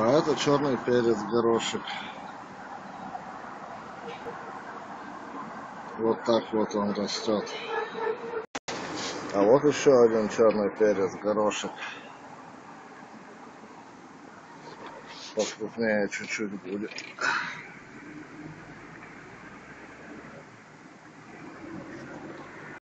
А это черный перец, горошек. Вот так вот он растет. А вот еще один черный перец, горошек. Покрупнее чуть-чуть будет.